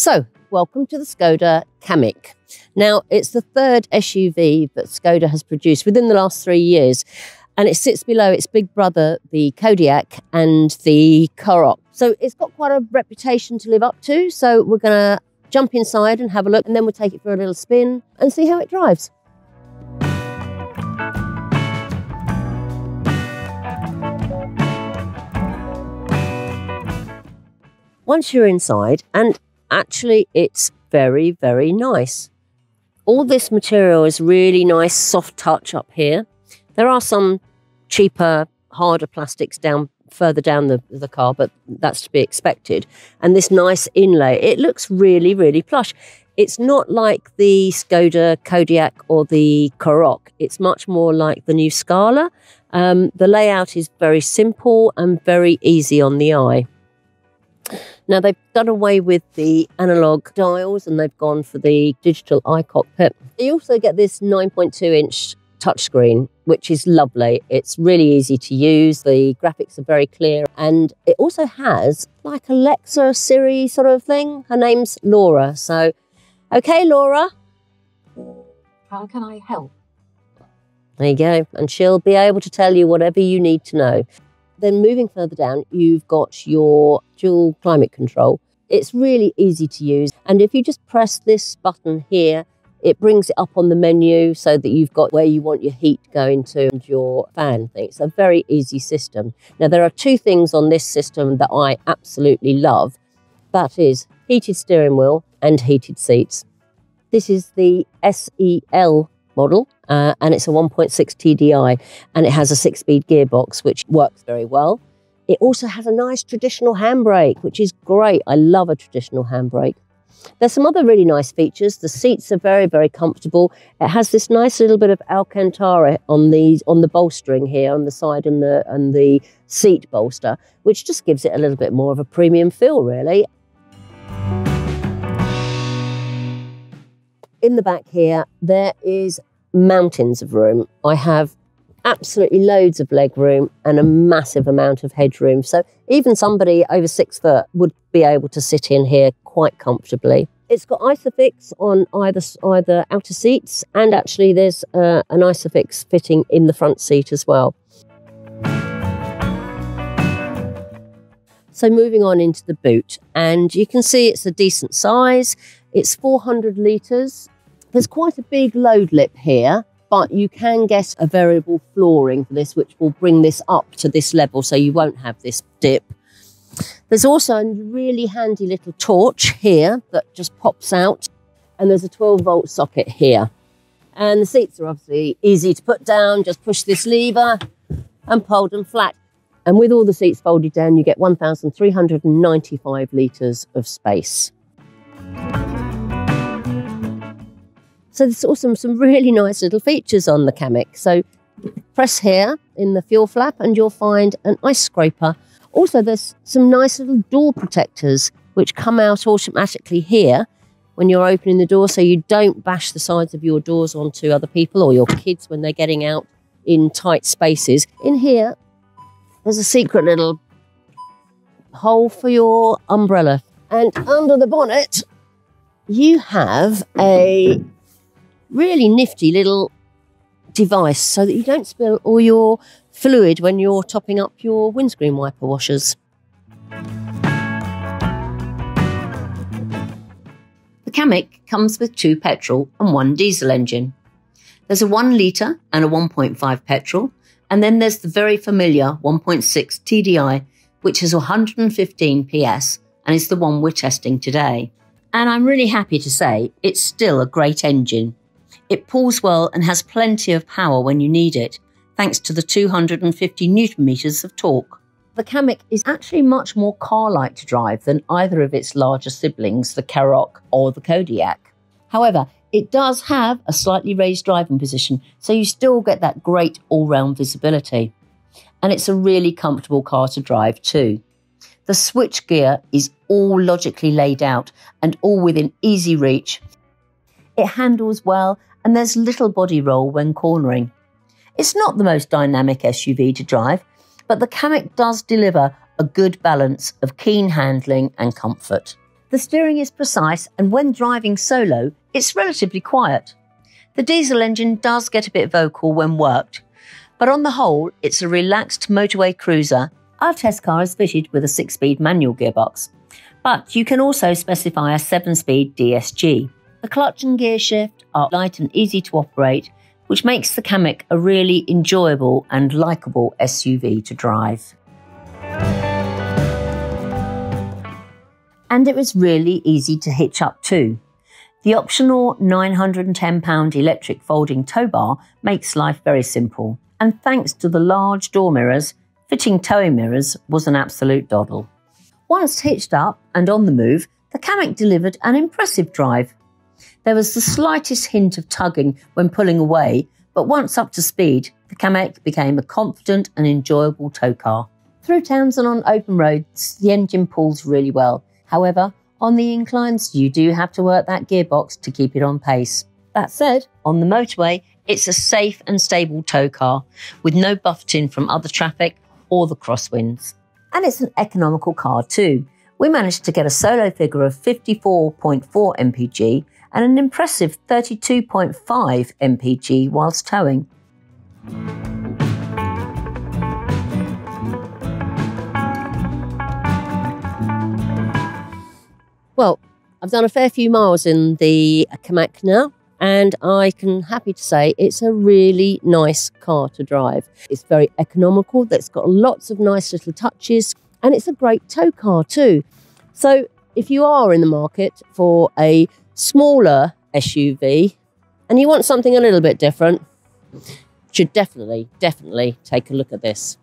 So, welcome to the Skoda Kamiq. Now, it's the third SUV that Skoda has produced within the last three years, and it sits below its big brother, the Kodiaq, and the Karoq. So, it's got quite a reputation to live up to. So, we're going to jump inside and have a look, and then we'll take it for a little spin and see how it drives. Once you're inside, and actually it's very, very nice. All this material is really nice, soft touch up here. There are some cheaper, harder plastics down further down the, the car, but that's to be expected. And this nice inlay, it looks really, really plush. It's not like the Skoda Kodiaq or the Karoq. It's much more like the new Scala. Um, the layout is very simple and very easy on the eye. Now they've done away with the analog dials and they've gone for the digital iCockpit. You also get this 9.2 inch touchscreen, which is lovely. It's really easy to use. The graphics are very clear. And it also has like a Alexa, Siri sort of thing. Her name's Laura. So, okay, Laura. How can I help? There you go. And she'll be able to tell you whatever you need to know. Then moving further down, you've got your dual climate control. It's really easy to use. And if you just press this button here, it brings it up on the menu so that you've got where you want your heat going to and your fan thing. It's a very easy system. Now, there are two things on this system that I absolutely love. That is heated steering wheel and heated seats. This is the SEL model, uh, and it's a 1.6 TDI, and it has a six-speed gearbox, which works very well. It also has a nice traditional handbrake, which is great. I love a traditional handbrake. There's some other really nice features. The seats are very, very comfortable. It has this nice little bit of Alcantara on the on the bolstering here on the side and the and the seat bolster, which just gives it a little bit more of a premium feel, really. In the back here, there is mountains of room. I have absolutely loads of leg room and a massive amount of headroom. So even somebody over six foot would be able to sit in here quite comfortably. It's got Isofix on either either outer seats, and actually there's uh, an Isofix fitting in the front seat as well. So moving on into the boot, and you can see it's a decent size. It's 400 litres. There's quite a big load lip here, but you can get a variable flooring for this, which will bring this up to this level so you won't have this dip. There's also a really handy little torch here that just pops out, and there's a 12 volt socket here. And the seats are obviously easy to put down, just push this lever and fold them flat. And with all the seats folded down, you get 1,395 litres of space. So there's also some really nice little features on the Kamiq. So press here in the fuel flap and you'll find an ice scraper. Also, there's some nice little door protectors which come out automatically here when you're opening the door so you don't bash the sides of your doors onto other people or your kids when they're getting out in tight spaces. In here, there's a secret little hole for your umbrella. And under the bonnet, you have a really nifty little device so that you don't spill all your fluid when you're topping up your windscreen wiper washers. The Kamiq comes with two petrol and one diesel engine. There's a 1 litre and a 1.5 petrol, and then there's the very familiar 1.6 TDI, which has 115 PS and is the one we're testing today. And I'm really happy to say it's still a great engine it pulls well and has plenty of power when you need it, thanks to the 250 newton meters of torque. The Kamiq is actually much more car-like to drive than either of its larger siblings, the Karoq or the Kodiaq. However, it does have a slightly raised driving position, so you still get that great all-round visibility. And it's a really comfortable car to drive too. The switch gear is all logically laid out and all within easy reach. It handles well and there's little body roll when cornering. It's not the most dynamic SUV to drive, but the Kamiq does deliver a good balance of keen handling and comfort. The steering is precise, and when driving solo, it's relatively quiet. The diesel engine does get a bit vocal when worked, but on the whole, it's a relaxed motorway cruiser. Our test car is fitted with a six speed manual gearbox, but you can also specify a seven speed DSG. The clutch and gear shift are light and easy to operate, which makes the Kamiq a really enjoyable and likeable SUV to drive. And it was really easy to hitch up too. The optional £910 electric folding tow bar makes life very simple, and thanks to the large door mirrors, fitting towing mirrors was an absolute doddle. Once hitched up and on the move, the Kamiq delivered an impressive drive. There was the slightest hint of tugging when pulling away, but once up to speed, the Kamiq became a confident and enjoyable tow car. Through towns and on open roads, the engine pulls really well. However, on the inclines, you do have to work that gearbox to keep it on pace. That said, on the motorway, it's a safe and stable tow car with no buffeting from other traffic or the crosswinds. And it's an economical car too. We managed to get a solo figure of 54.4 mpg and an impressive 32.5 mpg whilst towing. Well, I've done a fair few miles in the Kamiq now, and I can happy to say it's a really nice car to drive. It's very economical, that's got lots of nice little touches, and it's a great tow car too. So if you are in the market for a smaller SUV and you want something a little bit different, should definitely, definitely take a look at this.